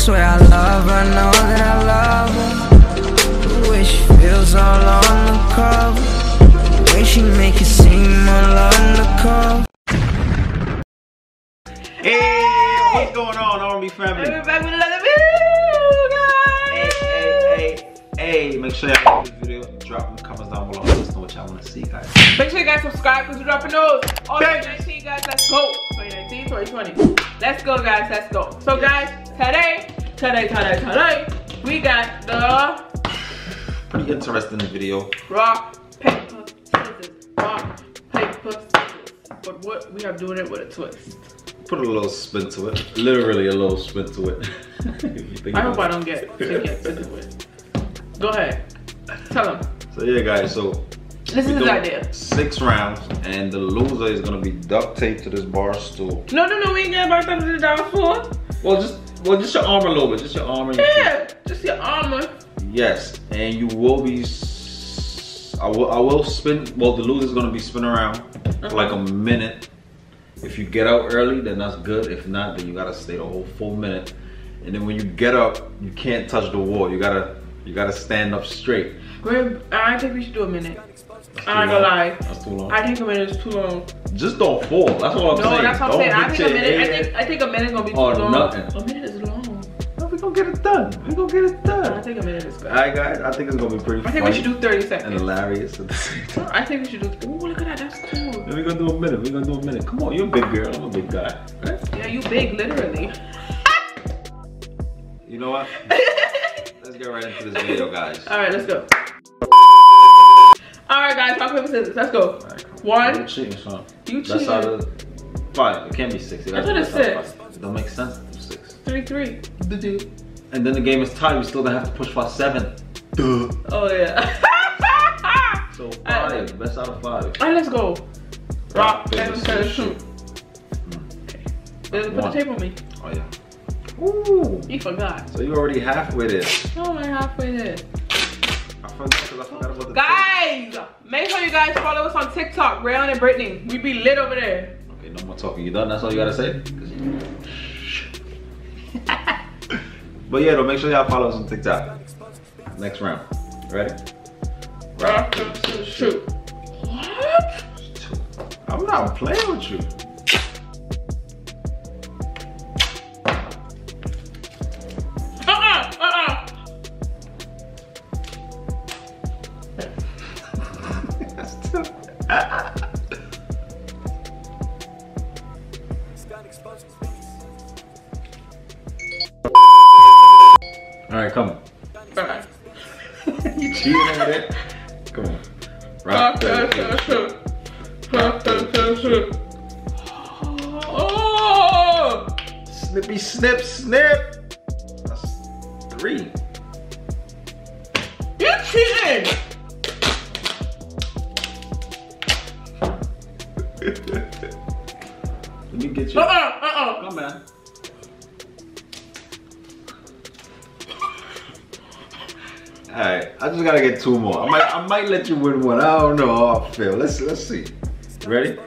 swear I love her, know that I love her. The way she feels all on the cover. The way she make it seem all undercover. Hey, what's going on, R&B family? We're back with another video, guys. Hey, hey, hey, hey, make sure y'all like this video, drop in the comments down below, let us know what y'all want to see, guys. Make sure you guys subscribe because we're dropping those. All 2019, guys. Let's go. 2019, 2020. Let's go, guys. Let's go. So, guys, today, today, today, today, we got the Pretty interesting video. rock, paper, scissors. Rock, paper, scissors. But what we are doing it with a twist. Put a little spin to it. Literally a little spin to it. If you think I hope I don't get to do it. Go ahead. Tell them. So yeah, guys, so This is his idea. Six rounds, and the loser is gonna be duct taped to this bar stool. No, no, no. We ain't getting back to the dance floor. Well, just well, just your arm a little bit, just your arm. And your Yeah, just your armor. Yes, and you will be. s- I will. I will spin. Well, the loser's gonna be spin around for uh-huh. like a minute. If you get out early, then that's good. If not, then you gotta stay the whole full minute. And then when you get up, you can't touch the wall. You gotta. You gotta stand up straight. Greg, I think we should do a minute. I ain't too gonna lie. That's too long. I think a minute is too long. Just don't fall. That's all I'm No, saying. that's what I'm Don't saying. I think a minute. I think I think a minute is gonna be too long. nothing. A minute is long. No, we gonna get it done. We're gonna get it done. I done. think a minute is good. All right, guys. I think it's gonna be pretty. I think we should do 30 seconds. and seconds. hilarious at the same time. I think we should do. Ooh, look at that. That's cool. Then we're gonna do a minute. We're gonna do a minute. Come on, you're a big girl. I'm a big guy. Right? Yeah, you big, literally. You know what? Let's get right into this video, guys. All right, let's go. All right, guys. Rock paper scissors. Let's go. Alright, come on. One. You're cheating, son. You That's cheated. out of five. It can't be six. It I gotta thought be it's that's out of six. five. It don't make sense to do six. Three, three. And then the game is tied. We still gonna have to push for seven. Duh. Oh yeah. So Alright. five. Best out of five. All right, let's go. Rock, paper, paper, scissors, scissors, shoot. Hmm. Okay. Put One. the tape on me. Oh yeah. Ooh. You forgot. So you already halfway there. Oh, my halfway there. I forgot because I forgot about the Guys, make sure you guys follow us on TikTok, Rayon and Britney. We be lit over there. Okay, no more talking. You done? That's all you gotta say? But yeah, though, make sure y'all follow us on TikTok. Next round. Ready? Rock, paper, scissors, shoot. What? I'm not playing with you. All right, come on. Alright. you cheating over there? Come on. Rock, Rock, paper, paper, scissors, scissors. shoot. Rock, paper, scissors, shoot. Oh! Snippy snip snip. That's three. You cheating! Let me get you. Uh-uh, uh-uh. Just gotta get two more. I might I might let you win one. I don't know how I feel. Let's let's see. Ready?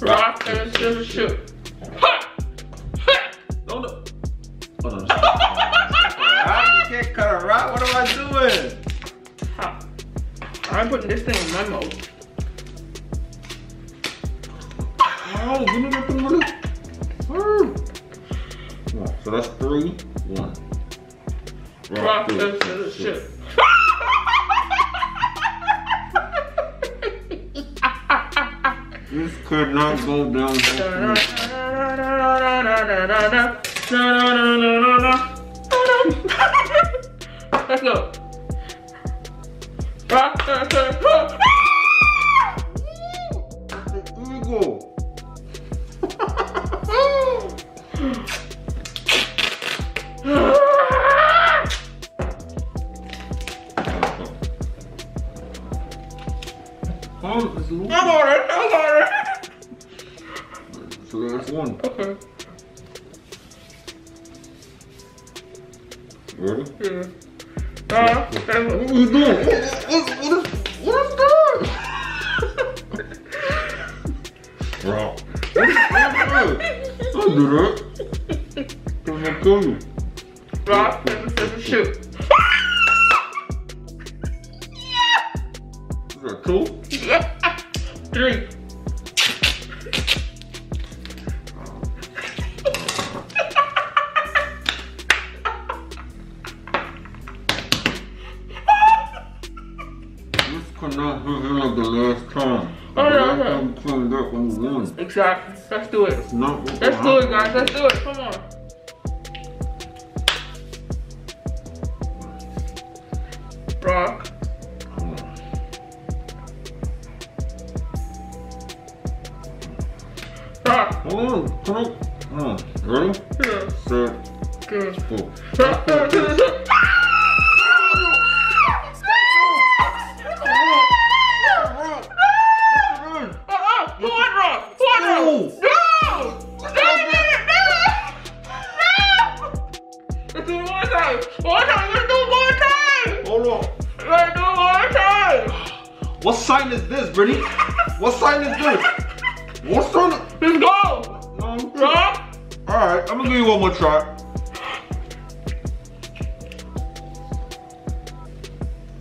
Rock, paper, scissors, shoot. Ha! Ha! Don't do- no. I can't cut a rock. What am I doing? Ha. I'm putting this thing in my mouth. Oh, you know nothing with it. Woo. Come on, So that's three, one. Rock, paper, paper, scissors, shoot. This could not go down. Let's go. Uh, What are you doing? What, what, what, is, what is that? Bro. Don't do that. I'm gonna kill you. Rock, paper, scissors, shoot. Is there two? Yeah. Three. We cleaned up when we won. Exactly. Let's do it. Not what Let's do it, guys. Let's do it. Come on. Rock. Rock. Hold on, come on. Ready? Yeah. Set, Good. go. Sign is this, What sign is this? What sign? Let's go. No. Alright, I'm gonna give you one more try.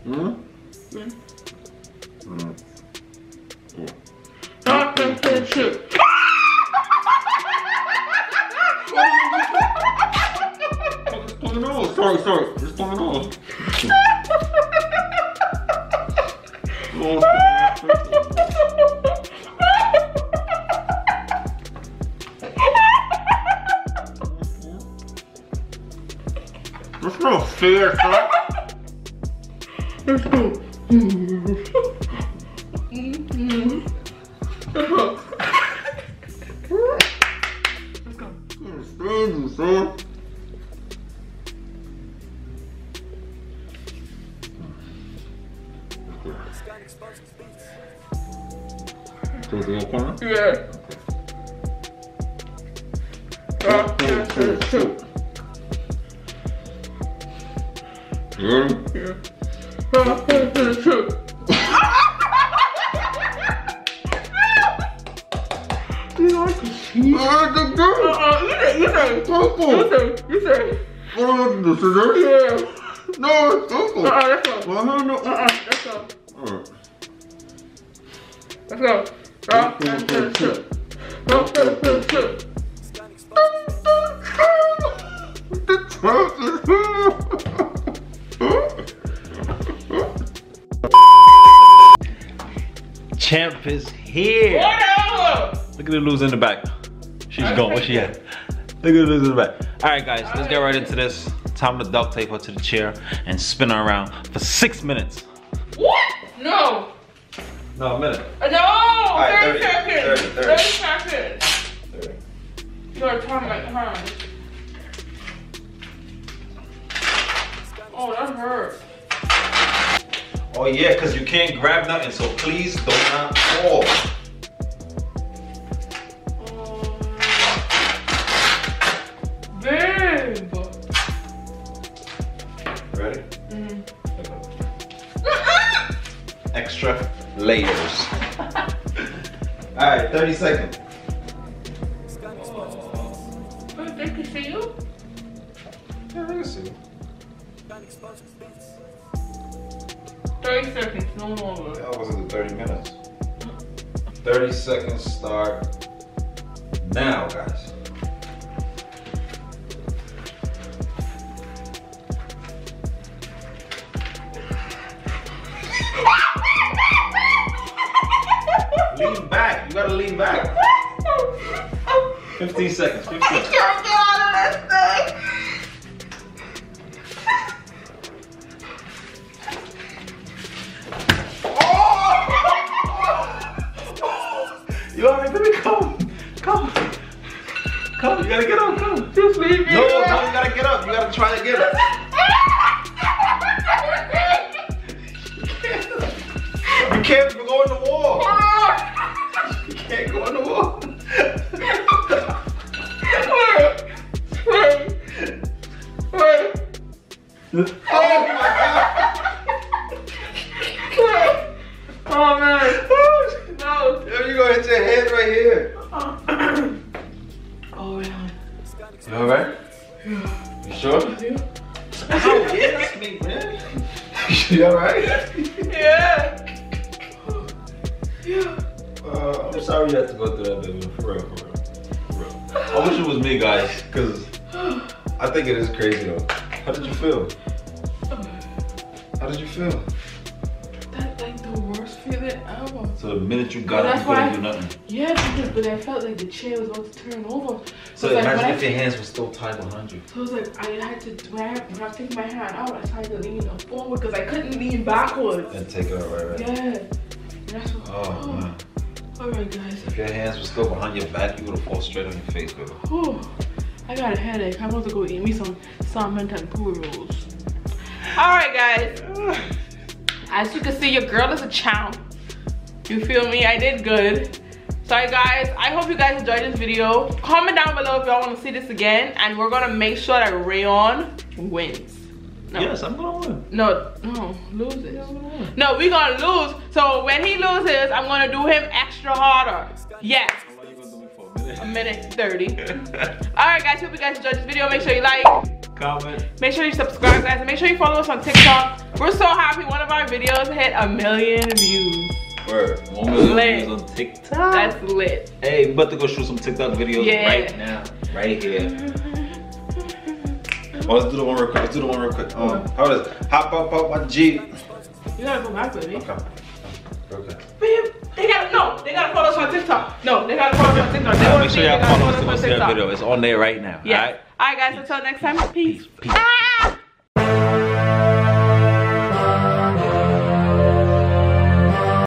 Hmm? Hmm. Rock, paper, scissors, shoot. It's pulling off. Sorry, sorry. It's pulling off. That's not fair, son. Let's go. Let's go. Stand you, son. So the corner? Yeah. Rock, paper, scissors, shoot. You paper, scissors, shoot. You like? Ah, the girl! Uh-uh, you say, you say, Purple! you say, you say, Oh, the scissors? yeah. No, it's purple. Uh-uh, let's go. Well, no, no. Uh-uh, let's go. Alright. Let's go. Rock, paper, scissors, shoot. Rock, paper, scissors, shoot. Champ is here. Whatever. Look at the loser in the back. She's gone. Where she at? Look at the loser in the back. All right, guys, let's get right into this. Time to duct tape her to the chair and spin her around for six minutes. What? No. No, a minute. Uh, No. right, 30, 30, seconds. 30, Oh yeah, because you can't grab nothing, so please do not fall. Ready? Mm. Extra layers. All right, 30 seconds. Oh, they can see you? Yeah, I can see. 30 seconds, no longer. That wasn't the 30 minutes. 30 seconds start now, guys. lean back. You gotta lean back. 15 seconds. 15. Can't get out of this thing. Can't go in the wall. Wait, wait, wait, Oh my god. wait. Oh man. No. There you go. Hit your head right here. Oh man. You alright? You sure? You? Oh, yeah, me, man. you alright? Yeah. Yeah. Uh, I'm sorry you had to go through that, baby. For real, for real. For real. I wish it was me, guys, because I think it is crazy, though. How did you feel? How did you feel? That's like the worst feeling ever. So the minute you got Well, up, that's you couldn't do nothing. Yeah, because but I felt like the chair was about to turn over. So it's like imagine when if I- your hands were still tied behind you. So it was like I had to when I when I take my hand out, I tried to lean forward because I couldn't lean backwards. And take it out right, right. Yeah. And that's what, Oh, man. All right, guys. If your hands were still behind your back, you would have fallen straight on your face, baby. Whew. I got a headache. I'm about to go eat me some salmon tempura rolls. All right, guys. As you can see, your girl is a champ. You feel me? I did good. So guys, I hope you guys enjoyed this video. Comment down below if y'all want to see this again. And we're going to make sure that Rayon wins. No. Yes, I'm gonna win. No, no, loses. No, we're gonna lose. So when he loses, I'm gonna do him extra harder. Yes. A minute 30. Alright guys, hope you guys enjoyed this video. Make sure you like, Comment. make sure you subscribe guys, and make sure you follow us on TikTok. We're so happy one of our videos hit a million views. Word. One million Lit. views on TikTok. That's lit. Hey, we about to go shoot some TikTok videos Yeah. right now. Right here. Oh, let's do the one real quick. Let's do the one real quick. Um, how it? Hop up up my Jeep. You gotta go back with me. Okay. Babe, They gotta no, they gotta follow us on TikTok. No, they gotta follow us on TikTok. They wanna Make sure y'all follow us on go see that TikTok. video. It's on there right now. Yeah. Alright? Alright guys, until next time, peace. Peace. Ah!